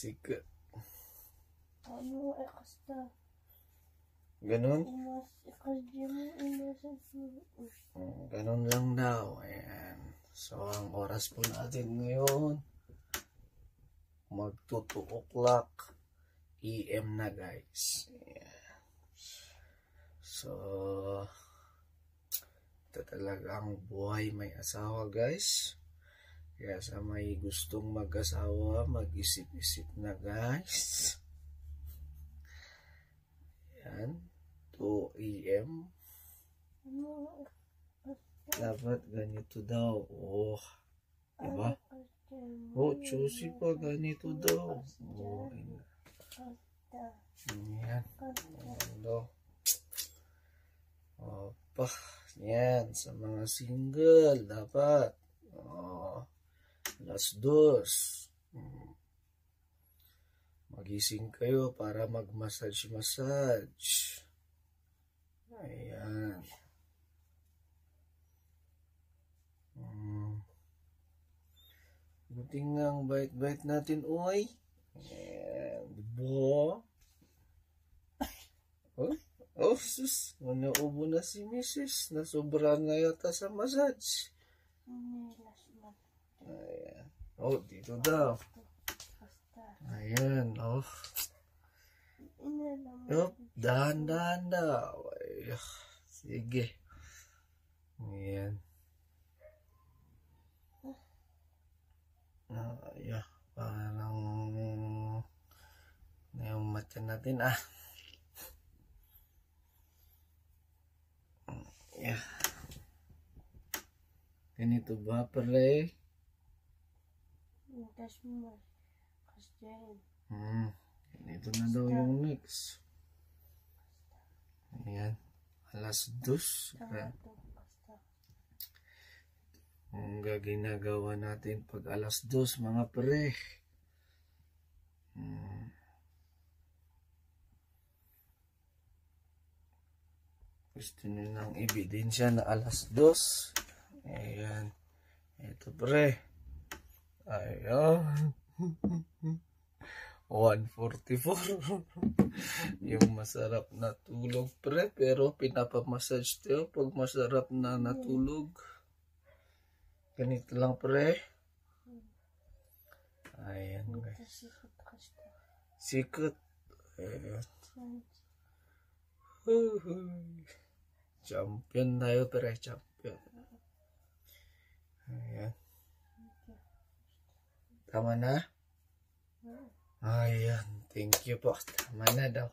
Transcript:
Sige. Ano ay kasta. Ganun? Imas ikasya mo inasan mo. Mm, Ganun lang daw. Ayan. So, ang oras po natin ngayon, mag 2 o'clock AM na guys. Ayan. So, ito talaga ang buhay may asawa guys. Kaya sa may gustong mag-asawa, mag-isip-isip na guys. Ayan. 2 AM. Dapat ganito daw. Oh. Diba? Oh, choosy pa ganito daw. Oh. Kasta. Yan. Ano? Opa. Yan. Sa mga single, dapat. Oh. Las dos. Hmm. Magising kayo para mag-massage-massage. Ayan. Hmm. Buti ang bait-bait natin, oy. Ayan. Diba? Oh, oh sus. Manaubo na si Mrs. Nasobra na yata sa massage. Nilas man. Ayan. Oh, dito daw. Ayan, oh. Yup, dahan-dahan daw. Ay, ah, sige. Ayan. Ah, yeah. Parang na yung mata natin ah. Yeah. Ganito ba pala Itas mo. Kasta yun. Hmm. Ganito na daw yung next. Ayan. Alas dos. Kasta. Ang ginagawa natin pag alas dos mga pre. Hmm. Gusto nyo ng ebidensya na alas dos. Ayan. Ito pre. Ayan. 144. yung masarap na tulog pre. Pero pinapamassage tayo pag masarap na natulog. Ganito lang pre. Ayan guys. Sikot. Ayan. Champion tayo pre. Champion. Ayan. Tama na? Ayan. Thank you po. Tama na daw.